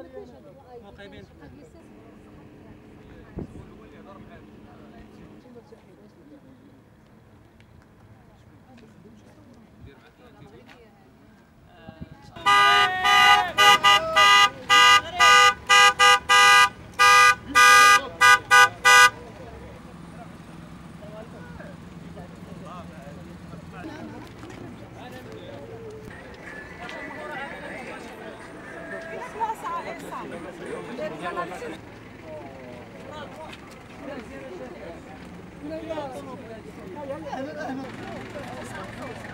Okay, Ben. Thank you.